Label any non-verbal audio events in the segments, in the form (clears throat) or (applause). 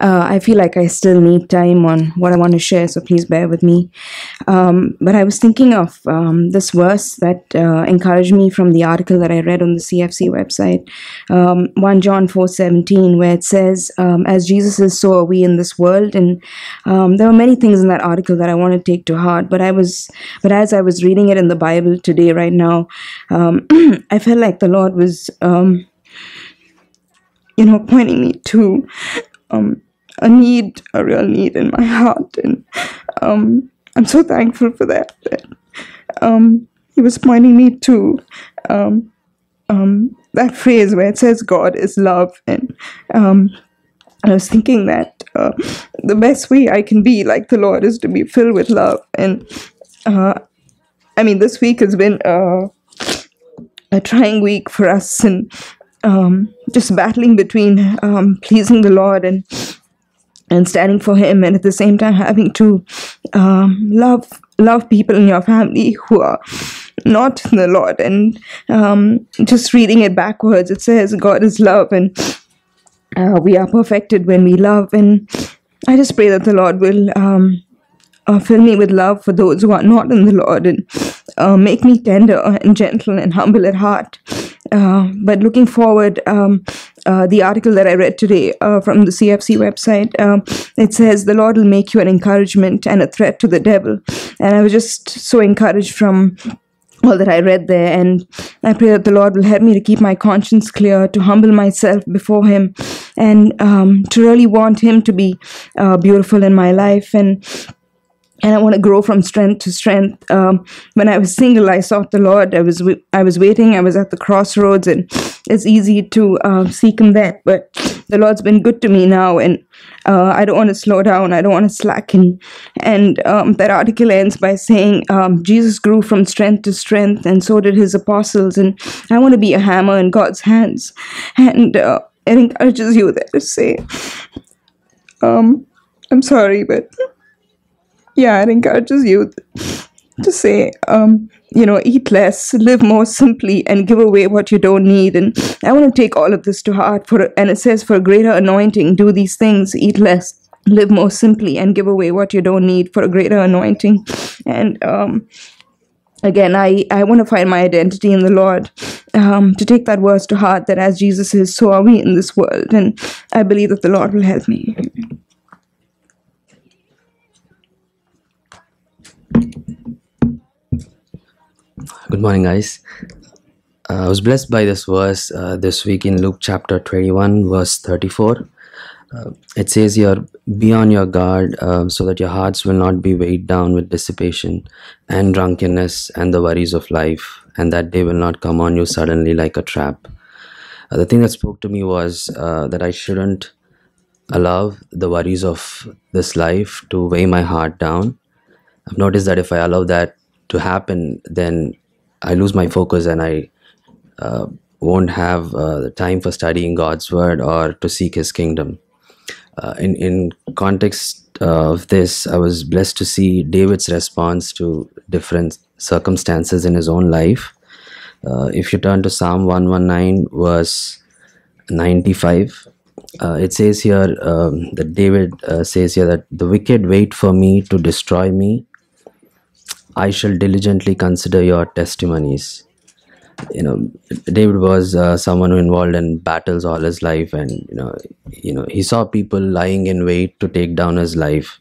uh, I feel like I still need time on what I want to share, so please bear with me. Um, but I was thinking of um, this verse that uh, encouraged me from the article that I read on the CFC website, um, 1 John 4:17, where it says, um, As Jesus is, so are we in this world. And um, there were many things in that article that I want to take to heart, but I was, but as I was reading it in the Bible today, right now, um, (clears throat) I felt like the Lord was. You know, pointing me to um, a need, a real need in my heart. And um, I'm so thankful for that. um, he was pointing me to um, um, that phrase where it says, God is love. And um, I was thinking that uh, the best way I can be like the Lord is to be filled with love. And uh, I mean, this week has been uh, a trying week for us. And um, just battling between um, pleasing the Lord and and standing for Him, and at the same time having to um, love love people in your family who are not the Lord. And um, just reading it backwards, it says God is love, and uh, we are perfected when we love. And I just pray that the Lord will um, uh, fill me with love for those who are not in the Lord and uh, make me tender and gentle and humble at heart. Uh, but looking forward, um, uh, the article that I read today uh, from the CFC website, um, it says the Lord will make you an encouragement and a threat to the devil. And I was just so encouraged from all that I read there. And I pray that the Lord will help me to keep my conscience clear, to humble myself before Him, and um, to really want Him to be uh, beautiful in my life. And and I want to grow from strength to strength. Um, when I was single, I sought the Lord. I was I was waiting. I was at the crossroads, and it's easy to uh, seek Him there. But the Lord's been good to me now, and uh, I don't want to slow down. I don't want to slacken. And um, that article ends by saying um, Jesus grew from strength to strength, and so did His apostles. And I want to be a hammer in God's hands, and uh, it encourages you there to say, um, "I'm sorry, but." Yeah, it encourages you to say, um, you know, eat less, live more simply, and give away what you don't need. And I want to take all of this to heart. For and it says, for greater anointing, do these things: eat less, live more simply, and give away what you don't need for a greater anointing. And um, again, I I want to find my identity in the Lord. Um, to take that verse to heart, that as Jesus is, so are we in this world, and I believe that the Lord will help me. Good morning, guys. Uh, I was blessed by this verse uh, this week in Luke chapter 21, verse 34. Uh, it says here, Be on your guard um, so that your hearts will not be weighed down with dissipation and drunkenness and the worries of life, and that they will not come on you suddenly like a trap. Uh, the thing that spoke to me was uh, that I shouldn't allow the worries of this life to weigh my heart down. I've noticed that if I allow that to happen, then I lose my focus and I uh, won't have uh, the time for studying God's word or to seek His kingdom. Uh, in in context of this, I was blessed to see David's response to different circumstances in his own life. Uh, if you turn to Psalm 119, verse 95, uh, it says here um, that David uh, says here that the wicked wait for me to destroy me, I shall diligently consider your testimonies. You know, David was uh, someone who involved in battles all his life, and you know, you know, he saw people lying in wait to take down his life.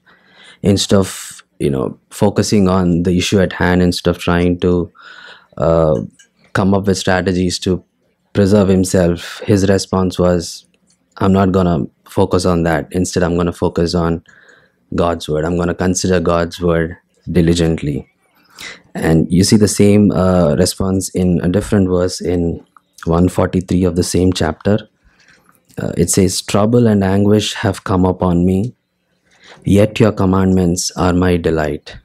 Instead of you know focusing on the issue at hand, instead of trying to uh, come up with strategies to preserve himself, his response was, "I'm not gonna focus on that. Instead, I'm gonna focus on God's word. I'm gonna consider God's word diligently." And you see the same uh, response in a different verse in 143 of the same chapter. Uh, it says trouble and anguish have come upon me yet your commandments are my delight.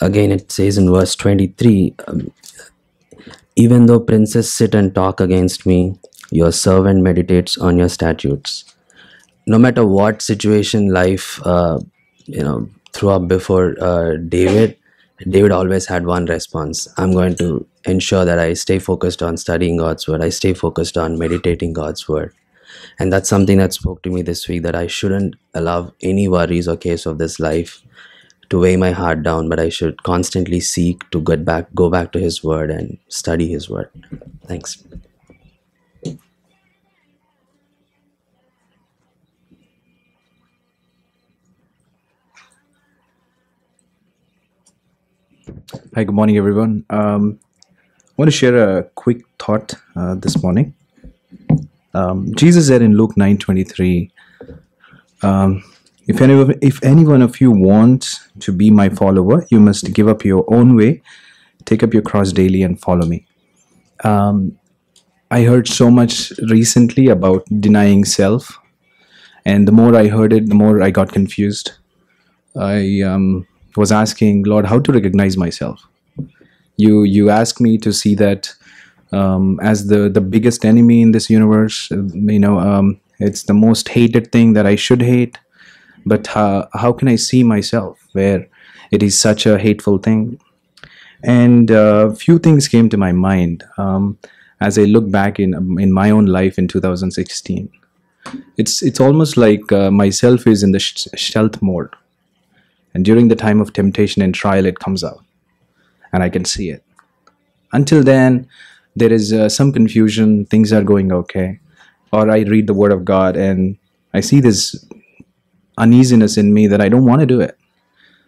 Again it says in verse 23 um, even though princes sit and talk against me your servant meditates on your statutes. No matter what situation life uh, you know threw up before uh, david David always had one response. I'm going to ensure that I stay focused on studying God's word, I stay focused on meditating God's word. and that's something that spoke to me this week that i shouldn't allow any worries or cares of this life to weigh my heart down but i should constantly seek to get back go back to his word and study his word. Thanks Hi, good morning, everyone. Um, I want to share a quick thought uh, this morning. Um, Jesus said in Luke nine twenty three, um, "If any of, if any one of you wants to be my follower, you must give up your own way, take up your cross daily, and follow me." Um, I heard so much recently about denying self, and the more I heard it, the more I got confused. I um, was asking Lord how to recognize myself. You you ask me to see that um, as the the biggest enemy in this universe. uh, You know, um, it's the most hated thing that I should hate. But how how can I see myself where it is such a hateful thing? And a few things came to my mind um, as I look back in in my own life in 2016. It's it's almost like uh, myself is in the sh- stealth mode and during the time of temptation and trial it comes out. And i can see it. Until then there is uh, some confusion. Things are going okay. Or i read the word of god and i see this uneasiness in me that i don't want to do it.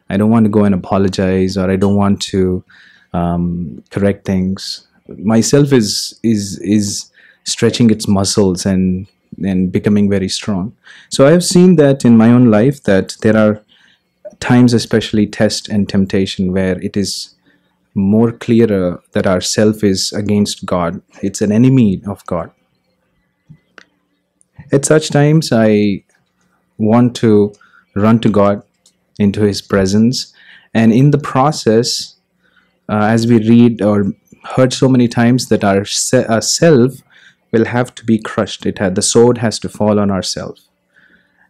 I don't want to go and apologize or i don't want to um, correct things. Myself is is is stretching its muscles and and becoming very strong. So i have seen that in my own life that there are times especially test and temptation where it is more clearer that our self is against god. It's an enemy of god. At such times i want to run to god into his presence. And in the process uh, as we read or heard so many times that our, se- our self will have to be crushed. It had the sword has to fall on ourself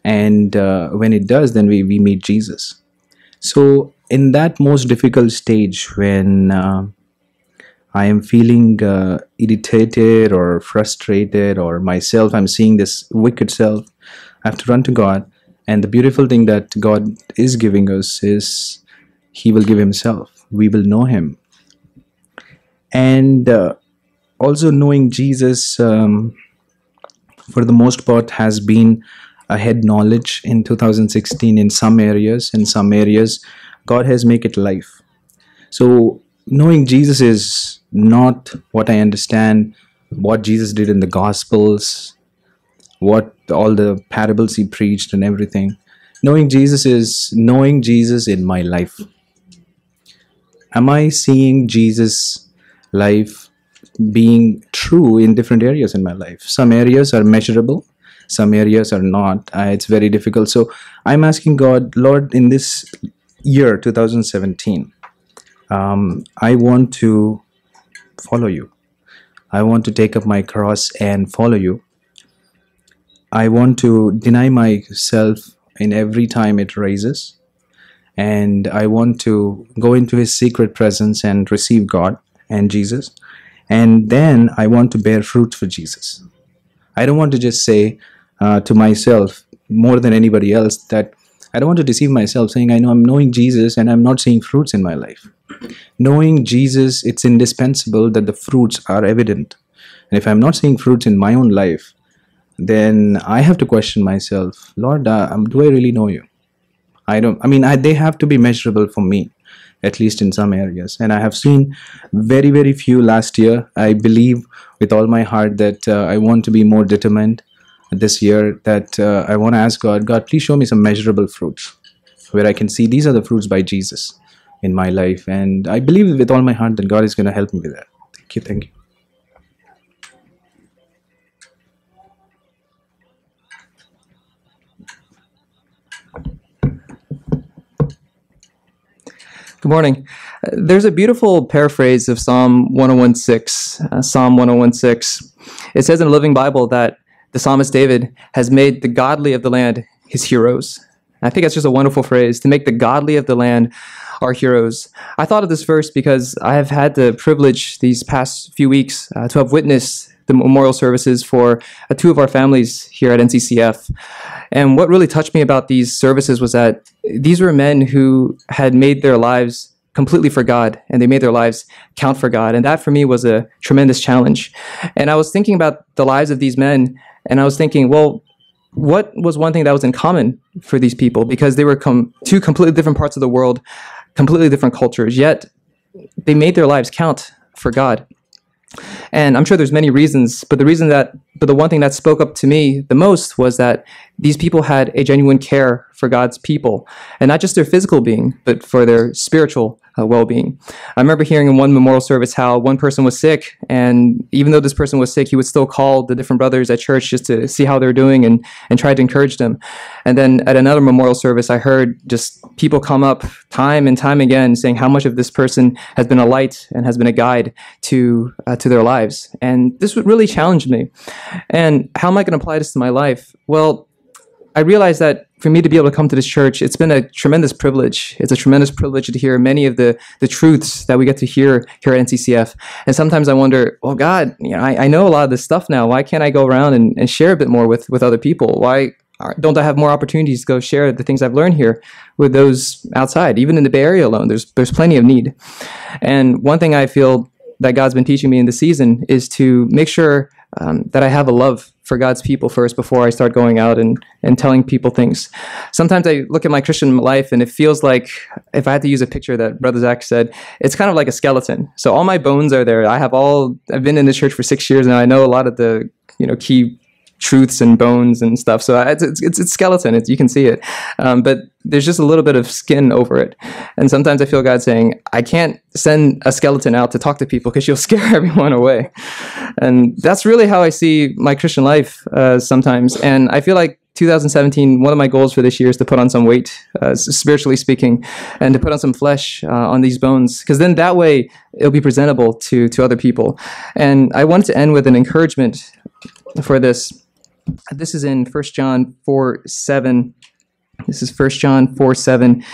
and uh, when it does then we, we meet jesus. So in that most difficult stage when uh, i am feeling uh, irritated or frustrated or myself i'm seeing this wicked self i have to run to god. And the beautiful thing that god is giving us is he will give himself. We will know him. And uh, also knowing jesus um, for the most part has been a head knowledge in 2016 in some areas in some areas god has make it life. So knowing jesus is not what i understand what jesus did in the gospels what all the parables he preached and everything knowing jesus is knowing jesus in my life. Am i seeing jesus life being true in different areas in my life? Some areas are measurable some areas are not uh, it's very difficult. So i'm asking god lord in this year 2017 um, i want to follow you. I want to take up my cross and follow you. I want to deny myself in every time it raises. And i want to go into his secret presence and receive god and jesus. And then i want to bear fruit for jesus. I don't want to just say uh, to myself more than anybody else that I don't want to deceive myself saying I know I'm knowing Jesus and I'm not seeing fruits in my life. Knowing Jesus, it's indispensable that the fruits are evident. And if I'm not seeing fruits in my own life, then I have to question myself, Lord, uh, um, do I really know you? I don't, I mean, I, they have to be measurable for me, at least in some areas. And I have seen very, very few last year. I believe with all my heart that uh, I want to be more determined this year, that uh, I want to ask God, God, please show me some measurable fruits where I can see these are the fruits by Jesus in my life. And I believe with all my heart that God is going to help me with that. Thank you. Thank you. Good morning. There's a beautiful paraphrase of Psalm 1016. Uh, Psalm 1016. It says in the Living Bible that the psalmist David has made the godly of the land his heroes. I think that's just a wonderful phrase to make the godly of the land our heroes. I thought of this verse because I have had the privilege these past few weeks uh, to have witnessed the memorial services for uh, two of our families here at NCCF. And what really touched me about these services was that these were men who had made their lives completely for God and they made their lives count for God. And that for me was a tremendous challenge. And I was thinking about the lives of these men and I was thinking, well, what was one thing that was in common for these people? Because they were com- two completely different parts of the world, completely different cultures, yet they made their lives count for God. And I'm sure there's many reasons, but the reason that, but the one thing that spoke up to me the most was that these people had a genuine care for God's people, and not just their physical being, but for their spiritual uh, well-being. I remember hearing in one memorial service how one person was sick, and even though this person was sick, he would still call the different brothers at church just to see how they're doing and and try to encourage them. And then at another memorial service, I heard just people come up time and time again saying how much of this person has been a light and has been a guide to uh, to their lives, and this really challenge me. And how am I going to apply this to my life? Well, I realized that for me to be able to come to this church, it's been a tremendous privilege. It's a tremendous privilege to hear many of the, the truths that we get to hear here at NCCF. And sometimes I wonder, well, God, you know, I, I know a lot of this stuff now. Why can't I go around and, and share a bit more with, with other people? Why don't I have more opportunities to go share the things I've learned here with those outside? Even in the Bay Area alone, there's, there's plenty of need. And one thing I feel that God's been teaching me in the season is to make sure um, that I have a love for God's people first before I start going out and, and telling people things. Sometimes I look at my Christian life and it feels like, if I had to use a picture that Brother Zac said, it's kind of like a skeleton. So all my bones are there. I have all, I've been in the church for six years and I know a lot of the, you know, key truths and bones and stuff. So it's it's, it's, skeleton. It's, you can see it, um, but there's just a little bit of skin over it. And sometimes I feel God saying, "I can't send a skeleton out to talk to people because you'll (laughs) scare everyone away." And that's really how I see my Christian life uh, sometimes. And I feel like 2017, one of my goals for this year is to put on some weight, uh, spiritually speaking, and to put on some flesh uh, on these bones, because then that way it'll be presentable to to other people. And I wanted to end with an encouragement for this. This is in 1 John 4 7. This is 1 John 4 7.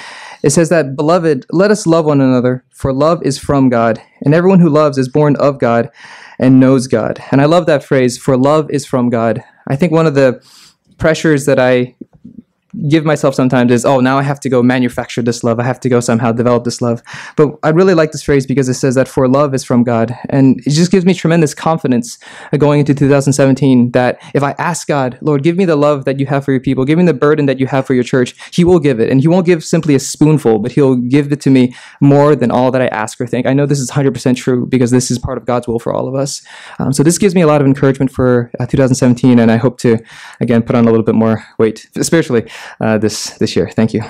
It says that, Beloved, let us love one another, for love is from God, and everyone who loves is born of God and knows God. And I love that phrase, for love is from God. I think one of the pressures that I give myself sometimes is, oh, now I have to go manufacture this love. I have to go somehow develop this love. But I really like this phrase because it says that for love is from God. And it just gives me tremendous confidence going into 2017 that if I ask God, Lord, give me the love that you have for your people, give me the burden that you have for your church, He will give it. And He won't give simply a spoonful, but He'll give it to me more than all that I ask or think. I know this is 100% true because this is part of God's will for all of us. Um, so this gives me a lot of encouragement for uh, 2017, and I hope to, again, put on a little bit more weight spiritually uh, this this year. Thank you.